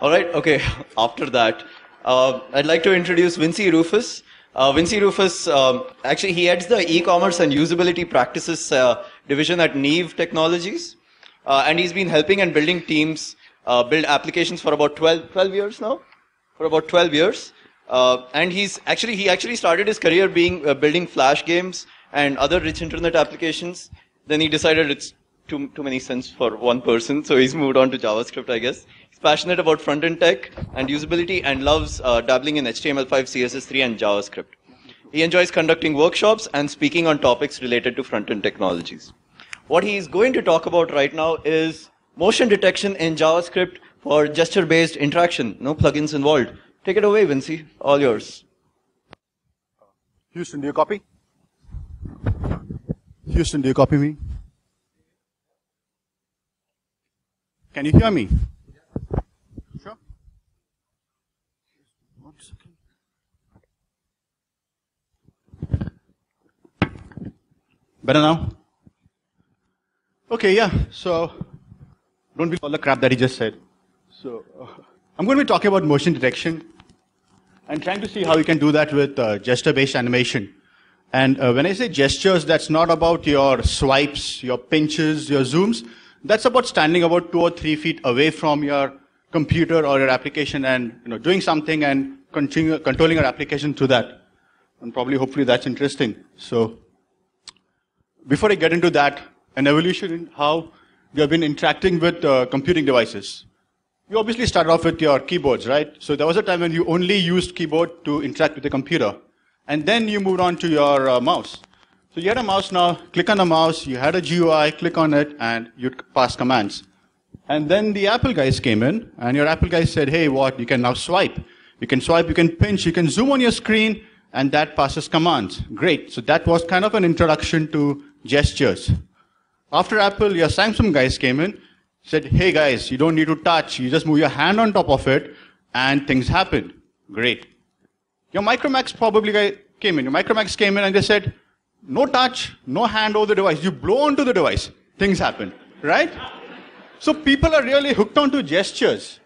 All right, okay. After that, uh, I'd like to introduce Vinci Rufus. Uh, Rufus, um, actually, he heads the e-commerce and usability practices uh, division at Neev Technologies. Uh, and he's been helping and building teams uh, build applications for about 12, 12 years now. For about 12 years. Uh, and he's actually, he actually started his career being, building Flash games and other rich internet applications. Then he decided it's too, too many cents for one person, so he's moved on to JavaScript, I guess. Passionate about front-end tech and usability and loves uh, dabbling in HTML5, CSS3, and JavaScript. He enjoys conducting workshops and speaking on topics related to front-end technologies. What he's going to talk about right now is motion detection in JavaScript for gesture-based interaction. No plugins involved. Take it away, Vinci. All yours. Houston, do you copy? Houston, do you copy me? Can you hear me? Sure. One second. Better now? Okay, yeah. So, don't be all the crap that he just said. So, uh, I'm going to be talking about motion detection and trying to see how you can do that with uh, gesture-based animation. And uh, when I say gestures, that's not about your swipes, your pinches, your zooms. That's about standing about two or three feet away from your computer or your application and you know doing something and continue, controlling your application through that. And probably, hopefully, that's interesting. So, before I get into that, an evolution in how you have been interacting with uh, computing devices. You obviously started off with your keyboards, right? So there was a time when you only used keyboard to interact with the computer. And then you moved on to your uh, mouse. So you had a mouse now, click on the mouse, you had a GUI, click on it, and you'd pass commands. And then the Apple guys came in, and your Apple guys said, hey, what? You can now swipe. You can swipe, you can pinch, you can zoom on your screen, and that passes commands. Great. So that was kind of an introduction to gestures. After Apple, your Samsung guys came in, said, hey guys, you don't need to touch, you just move your hand on top of it, and things happen. Great. Your Micromax probably came in. Your Micromax came in and they said, no touch, no hand over the device. You blow onto the device. Things happen. Right? So people are really hooked onto gestures.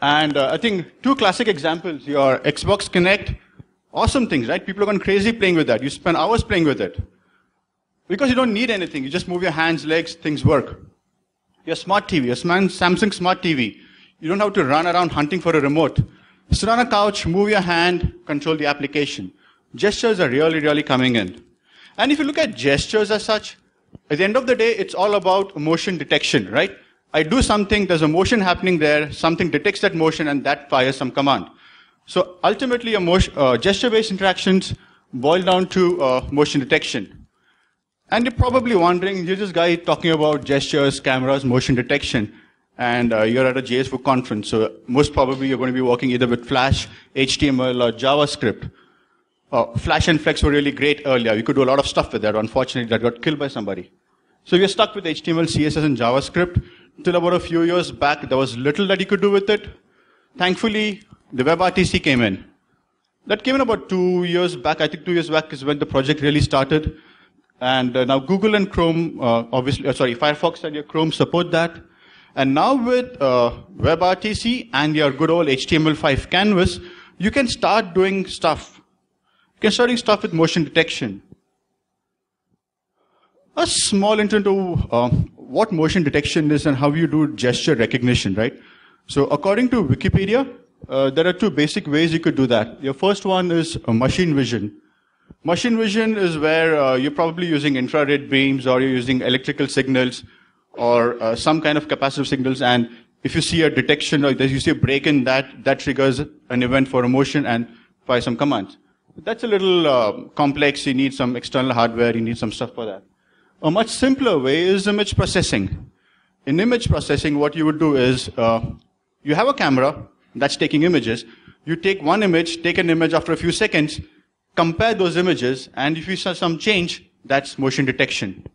And uh, I think two classic examples, your Xbox Kinect, awesome things, right? People are going crazy playing with that. You spend hours playing with it. Because you don't need anything. You just move your hands, legs, things work. Your smart TV, your Samsung smart TV. You don't have to run around hunting for a remote. Sit on a couch, move your hand, control the application. Gestures are really, really coming in. And if you look at gestures as such, at the end of the day, it's all about motion detection, right? I do something, there's a motion happening there, something detects that motion and that fires some command. So ultimately, uh, gesture-based interactions boil down to uh, motion detection. And you're probably wondering, you're this guy talking about gestures, cameras, motion detection, and uh, you're at a JSFoo conference, so most probably you're going to be working either with Flash, HTML, or JavaScript. Uh, Flash and Flex were really great earlier. We could do a lot of stuff with that. Unfortunately, that got killed by somebody. So we are stuck with HTML, CSS, and JavaScript. Till about a few years back, there was little that you could do with it. Thankfully, the WebRTC came in. That came in about two years back. I think two years back is when the project really started. And uh, now Google and Chrome, uh, obviously, uh, sorry, Firefox and your Chrome support that. And now with uh, WebRTC and your good old HTML5 canvas, you can start doing stuff You can start doing stuff with motion detection. A small intro into uh, what motion detection is and how you do gesture recognition, right? So according to Wikipedia, uh, there are two basic ways you could do that. Your first one is uh, machine vision. Machine vision is where uh, you're probably using infrared beams or you're using electrical signals or uh, some kind of capacitive signals and if you see a detection or you see a break in that, that triggers an event for a motion and fire some commands. That's a little uh, complex. You need some external hardware. You need some stuff for that. A much simpler way is image processing. In image processing, what you would do is uh, you have a camera that's taking images. You take one image, take an image after a few seconds, compare those images, and if you saw some change, that's motion detection.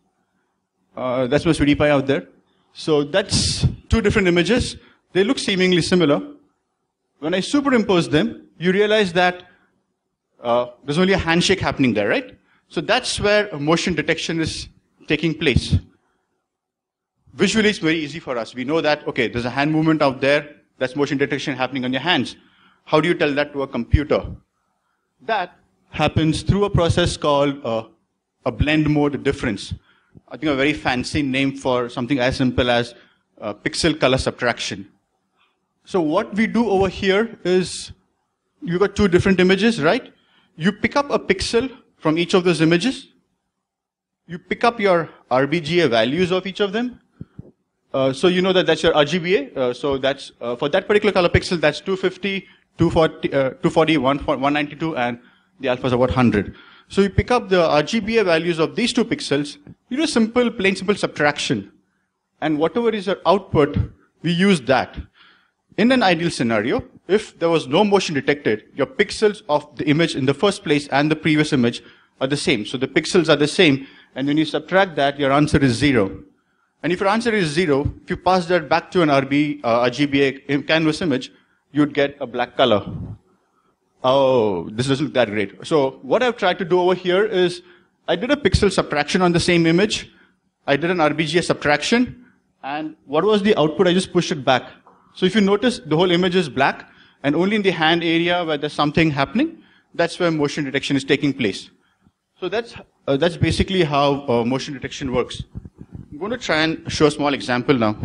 Uh, that's my PewDiePie out there. So that's two different images. They look seemingly similar. When I superimpose them, you realize that uh, there's only a handshake happening there, right? So that's where motion detection is taking place. Visually, it's very easy for us. We know that, okay, there's a hand movement out there, That's motion detection happening on your hands. How do you tell that to a computer? That happens through a process called uh, a blend mode difference. I think a very fancy name for something as simple as uh, pixel color subtraction. So what we do over here is you got two different images, right? You pick up a pixel from each of those images. You pick up your RGBA values of each of them. Uh, so you know that that's your RGBA. Uh, so that's uh, for that particular color pixel, that's 250, 240, uh, 240 192, and the alpha is about 100. So you pick up the RGBA values of these two pixels. You do a simple, plain simple subtraction, and whatever is your output, we use that. In an ideal scenario, if there was no motion detected, your pixels of the image in the first place and the previous image are the same. So the pixels are the same, and when you subtract that, your answer is zero. And if your answer is zero, if you pass that back to an RB, uh, RGBA canvas image, you'd get a black color. Oh, this doesn't look that great. So what I've tried to do over here is I did a pixel subtraction on the same image. I did an RGBA subtraction. And what was the output? I just pushed it back. So if you notice, the whole image is black, and only in the hand area where there's something happening, that's where motion detection is taking place. So that's, uh, that's basically how uh, motion detection works. I'm going to try and show a small example now.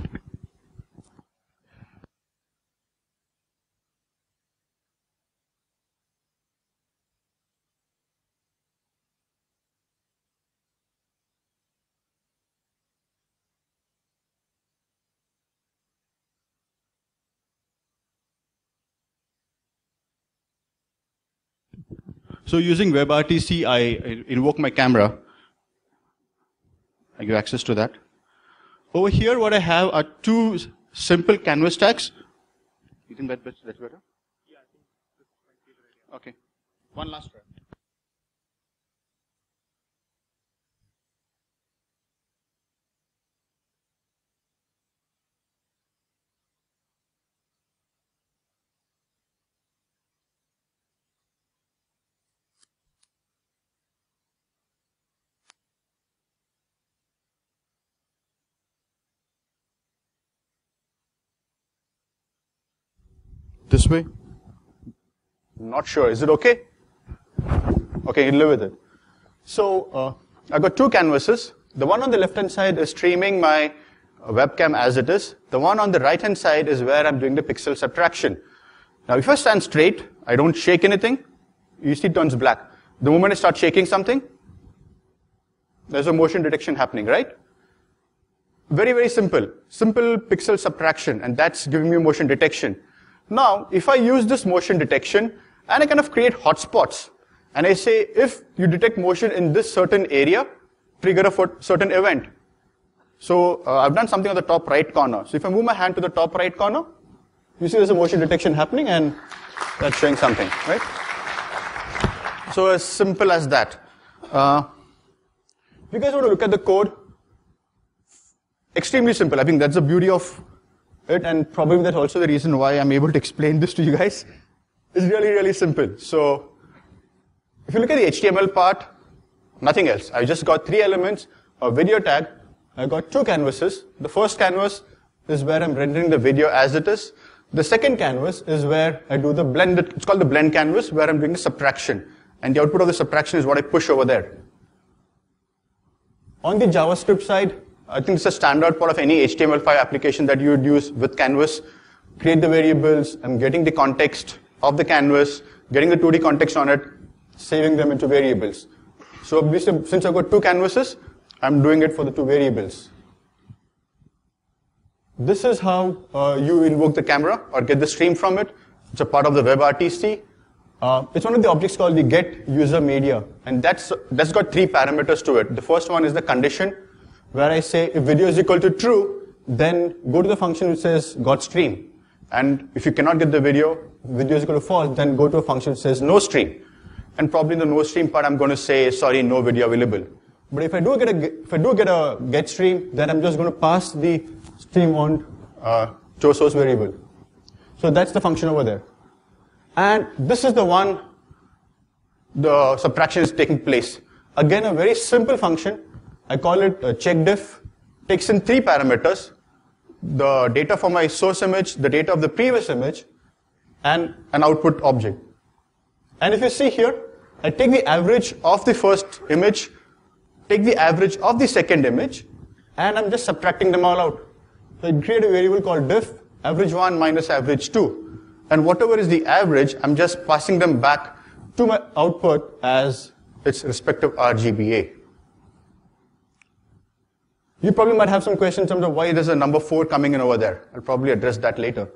So using WebRTC, I invoke my camera. I give access to that. Over here, what I have are two simple canvas stacks. You think that, that's better? Yeah, I think Okay. One last try. This way? Not sure. Is it okay? Okay, you live with it. So, uh, I got two canvases. The one on the left hand side is streaming my webcam as it is. The one on the right hand side is where I'm doing the pixel subtraction. Now, if I stand straight, I don't shake anything, you see it turns black. The moment I start shaking something, there's a motion detection happening, right? Very, very simple. Simple pixel subtraction, and that's giving me motion detection. Now, if I use this motion detection and I kind of create hotspots, and I say, if you detect motion in this certain area, trigger a certain event. So uh, I've done something on the top right corner. So if I move my hand to the top right corner, you see there's a motion detection happening and that's showing something, right? So as simple as that. Uh, you guys want to look at the code, extremely simple. I think that's the beauty of it, and probably that's also the reason why I'm able to explain this to you guys. It's really, really simple. So, if you look at the HTML part, nothing else. I just got three elements, a video tag, I got two canvases. The first canvas is where I'm rendering the video as it is. The second canvas is where I do the blend, it's called the blend canvas, where I'm doing the subtraction. And the output of the subtraction is what I push over there. On the JavaScript side, I think it's a standard part of any HTML5 application that you would use with Canvas. Create the variables, I'm getting the context of the canvas, getting the 2D context on it, saving them into variables. So since I've got two canvases, I'm doing it for the two variables. This is how uh, you invoke the camera or get the stream from it. It's a part of the WebRTC. Uh, it's one of the objects called the get user media, and that's that's got three parameters to it. The first one is the condition, where I say if video is equal to true, then go to the function which says got stream. And if you cannot get the video, video is equal to false, then go to a function which says no stream. And probably in the no stream part, I'm going to say, sorry, no video available. But if I do get a, if I do get a get stream, then I'm just going to pass the stream on uh, to a source variable. So that's the function over there. And this is the one the subtraction is taking place. Again, a very simple function I call it checkdiff. Takes in three parameters. the data for my source image, the data of the previous image, and an output object. And if you see here, I take the average of the first image, take the average of the second image, and I'm just subtracting them all out. So I create a variable called diff, average 1 minus average 2. And whatever is the average, I'm just passing them back to my output as its respective RGBA. You probably might have some questions in terms of why there's a number 4 coming in over there. I'll probably address that later.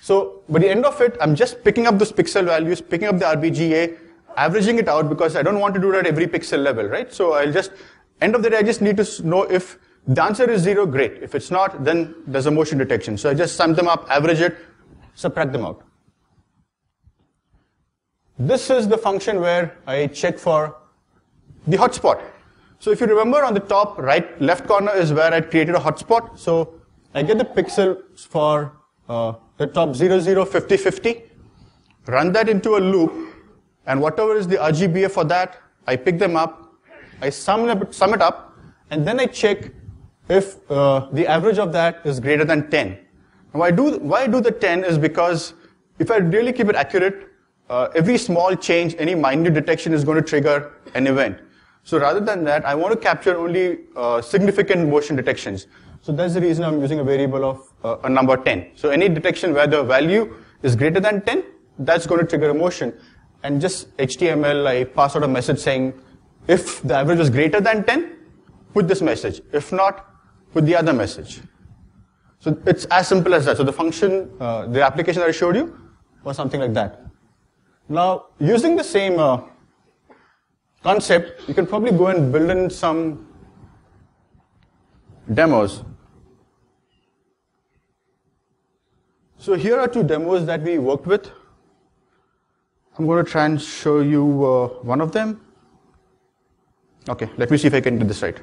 So, by the end of it, I'm just picking up those pixel values, picking up the RBGA, averaging it out because I don't want to do that every pixel level, right? So I'll just, end of the day, I just need to know if the answer is zero, great. If it's not, then there's a motion detection. So I just sum them up, average it, subtract them out. This is the function where I check for the hotspot. So if you remember on the top right left corner is where I created a hotspot. So I get the pixels for uh, the top 00, 50, 50, run that into a loop, and whatever is the RGBA for that, I pick them up, I sum it, sum it up, and then I check if uh, the average of that is greater than 10. Now, why do, why do the 10 is because if I really keep it accurate, uh, every small change, any minute detection is going to trigger an event. So rather than that, I want to capture only uh, significant motion detections. So that's the reason I'm using a variable of uh, a number 10. So any detection where the value is greater than 10, that's going to trigger a motion. And just HTML, I pass out a message saying, if the average is greater than 10, put this message. If not, put the other message. So it's as simple as that. So the function, uh, the application that I showed you was something like that. Now, using the same uh, concept, you can probably go and build in some demos. So here are two demos that we worked with. I'm going to try and show you uh, one of them. Okay, let me see if I can do this right.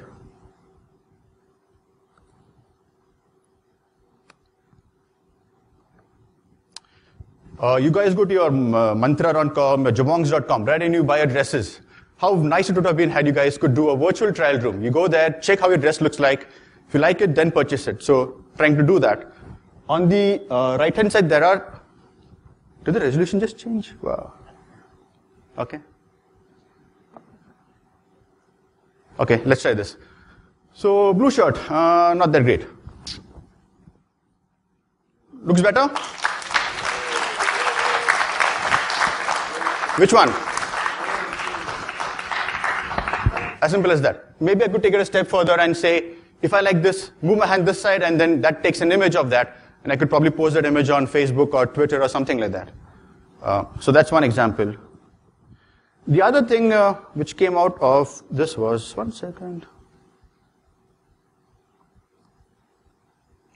Uh, you guys go to your uh, Myntra.com, jabongs.com, right, and you buy addresses. How nice it would have been had you guys could do a virtual trial room. You go there, check how your dress looks like. If you like it, then purchase it. So, trying to do that. On the uh, right-hand side, there are. Did the resolution just change? Wow. Okay. Okay, let's try this. So, blue shirt, uh, not that great. Looks better? Which one? As simple as that. Maybe I could take it a step further and say, if I like this, move my hand this side, and then that takes an image of that, and I could probably post that image on Facebook or Twitter or something like that. Uh, so that's one example. The other thing uh, which came out of this was, one second.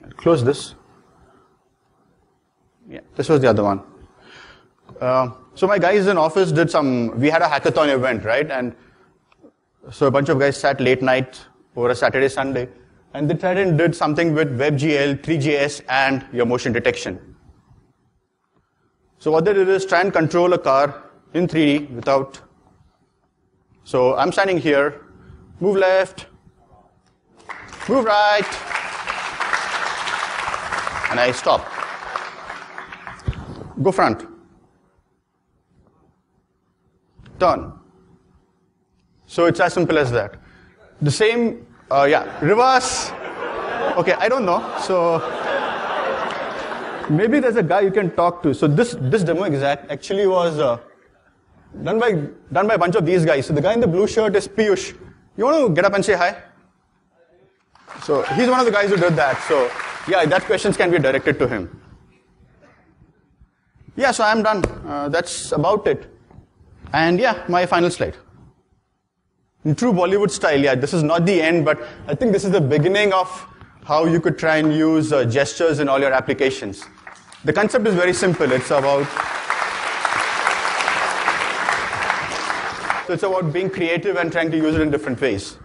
I'll close this. Yeah, this was the other one. Uh, so my guys in office did some, we had a hackathon event, right? And so a bunch of guys sat late night over a Saturday, Sunday, and they tried and did something with WebGL, Three.js, and your motion detection. So what they did is try and control a car in 3D without. So I'm standing here, move left, move right, and I stop. Go front. Turn. So it's as simple as that. The same, uh, yeah, reverse. Okay, I don't know. So maybe there's a guy you can talk to. So this this demo exact actually was uh, done by done by a bunch of these guys. So the guy in the blue shirt is Piyush. You want to get up and say hi? So he's one of the guys who did that. So yeah, that questions can be directed to him. Yeah, so I'm done. Uh, that's about it. And yeah, my final slide. In true Bollywood style, yeah, this is not the end, but I think this is the beginning of how you could try and use uh, gestures in all your applications. The concept is very simple. It's about so it's about being creative and trying to use it in different ways.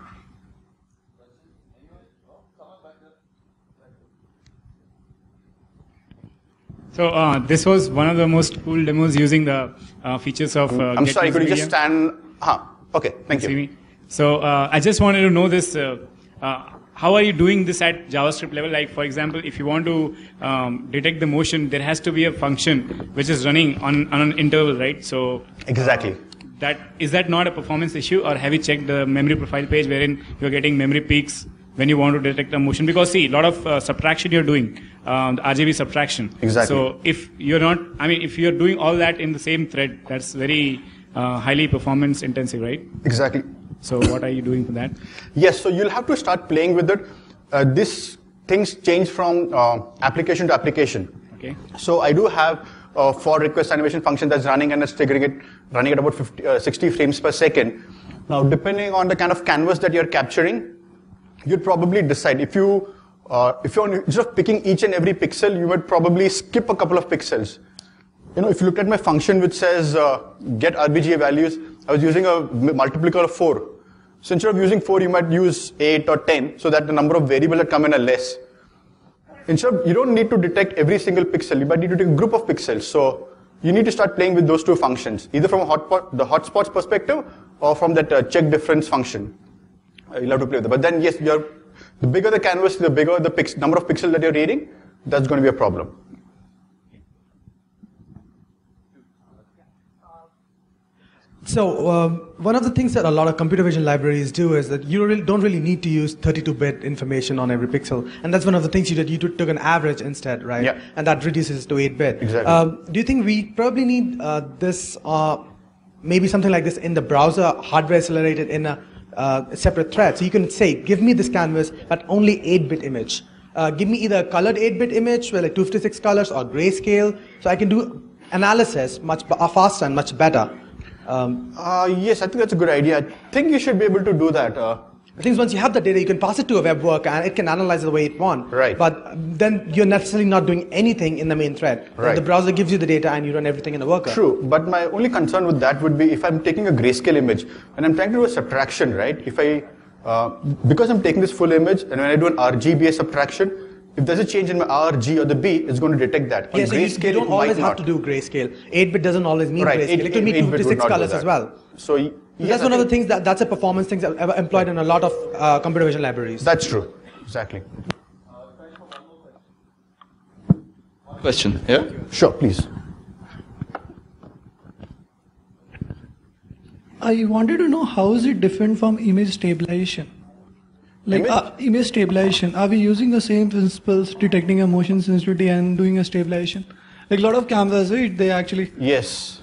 So uh, this was one of the most cool demos using the uh, features of. Uh, I'm Get sorry, could you just stand? Huh. Okay, thank you. So uh, I just wanted to know this. Uh, uh, how are you doing this at JavaScript level? Like, for example, if you want to um, detect the motion, there has to be a function which is running on, on an interval, right? So Exactly. that is that not a performance issue, or have you checked the memory profile page wherein you're getting memory peaks when you want to detect a motion? Because see, a lot of uh, subtraction you're doing, um, the RGB subtraction. Exactly. So if you're not, I mean, if you're doing all that in the same thread, that's very uh, highly performance intensive, right? Exactly. So what are you doing for that? Yes, so you'll have to start playing with it. Uh, this things change from uh, application to application. Okay. So I do have a for request animation function that's running and it's triggering it, running at about 50, uh, 60 frames per second. Now, depending on the kind of canvas that you're capturing, you'd probably decide if you uh, if you're instead of picking each and every pixel, you would probably skip a couple of pixels. You know, if you look at my function which says uh, get RGBA values, I was using a multiplier of 4. So instead of using 4, you might use 8 or 10 so that the number of variables that come in are less. Instead of, you don't need to detect every single pixel, you might need to take a group of pixels. So you need to start playing with those two functions, either from hotspot, the hotspots perspective or from that uh, check difference function. Uh, you'll have to play with it. But then yes, the bigger the canvas, the bigger the number of pixels that you're reading, that's going to be a problem. So um, one of the things that a lot of computer vision libraries do is that you really don't really need to use 32-bit information on every pixel, and that's one of the things you did. You took an average instead, right? Yeah. And that reduces to 8-bit. Exactly. Um, do you think we probably need uh, this, uh, maybe something like this in the browser, hardware accelerated in a uh, separate thread? So you can say, give me this canvas, but only 8-bit image. Uh, give me either a colored 8-bit image, where like 256 colors, or grayscale, so I can do analysis much b- uh, faster and much better. Um, Uh, yes, I think that's a good idea. I think you should be able to do that. Uh, I think once you have the data, you can pass it to a web worker and it can analyze it the way it wants. Right. But then you're necessarily not doing anything in the main thread. Right. The browser gives you the data and you run everything in the worker. True, but my only concern with that would be if I'm taking a grayscale image and I'm trying to do a subtraction, right? If I, uh, because I'm taking this full image and when I do an RGBA subtraction, if there's a change in my R, G or the B, it's going to detect that. On Yeah, so you, grayscale, you don't always might have not. to do grayscale. 8-bit doesn't always mean Right, grayscale. eight- it could mean eight- eight-bit would 256 colors as well. So yes, that's one of the things that that's a performance thing that ever employed in a lot of uh, computer vision libraries. That's true. Exactly. Question. Yeah. Sure, please. I wanted to know how is it different from image stabilization? Like Image? uh, image stabilization, are we using the same principles detecting a motion sensitivity and doing a stabilization? Like a lot of cameras, right? They actually Yes.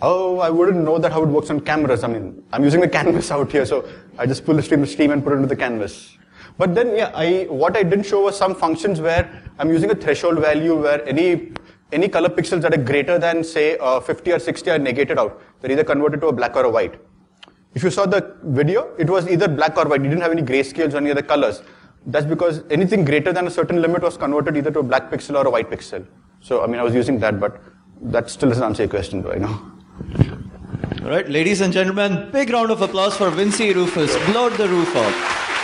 Oh, I wouldn't know that how it works on cameras. I mean, I'm using the canvas out here, so I just pull the stream, stream and put it into the canvas. But then, yeah, I, what I didn't show was some functions where I'm using a threshold value where any, any color pixels that are greater than, say, uh, 50 or 60 are negated out. They're either converted to a black or a white. If you saw the video, it was either black or white. You didn't have any grayscales or any other colors. That's because anything greater than a certain limit was converted either to a black pixel or a white pixel. So, I mean, I was using that, but that still doesn't answer your question, though, I know. All right, ladies and gentlemen, big round of applause for Vinci Rufus. Blow the roof off.